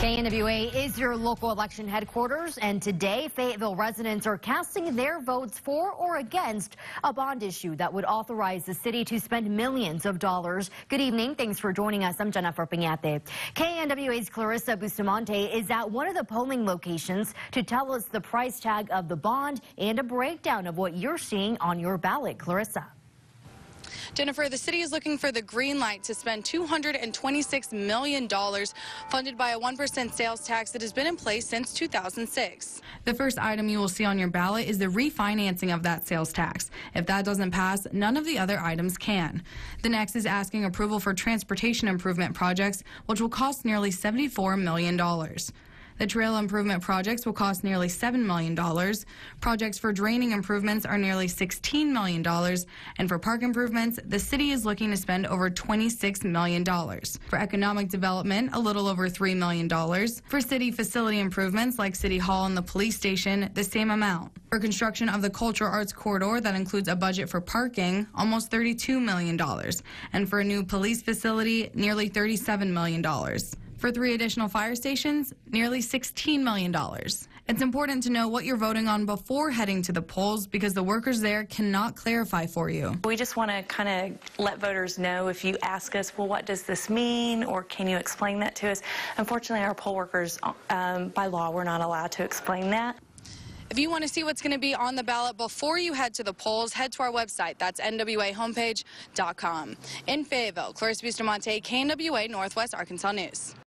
KNWA is your local election headquarters, and today Fayetteville residents are casting their votes for or against a bond issue that would authorize the city to spend millions of dollars. Good evening. Thanks for joining us. I'm Jennifer Piñate. KNWA's Clarissa Bustamante is at one of the polling locations to tell us the price tag of the bond and a breakdown of what you're seeing on your ballot. Clarissa. Jennifer, the city is looking for the green light to spend $226 million funded by a 1% sales tax that has been in place since 2006. The first item you will see on your ballot is the refinancing of that sales tax. If that doesn't pass, none of the other items can. The next is asking approval for transportation improvement projects, which will cost nearly $74 million. The trail improvement projects will cost nearly $7 million. Projects for draining improvements are nearly $16 million. And for park improvements, the city is looking to spend over $26 million. For economic development, a little over $3 million. For city facility improvements like City Hall and the police station, the same amount. For construction of the cultural arts corridor that includes a budget for parking, almost $32 million. And for a new police facility, nearly $37 million. For three additional fire stations, nearly $16 million. It's important to know what you're voting on before heading to the polls because the workers there cannot clarify for you. We just want to kind of let voters know if you ask us, well, what does this mean, or can you explain that to us? Unfortunately, our poll workers, um, by law, we're not allowed to explain that. If you want to see what's going to be on the ballot before you head to the polls, head to our website. That's nwahomepage.com. In Fayetteville, Clarissa Bustamante, KNWA Northwest Arkansas News.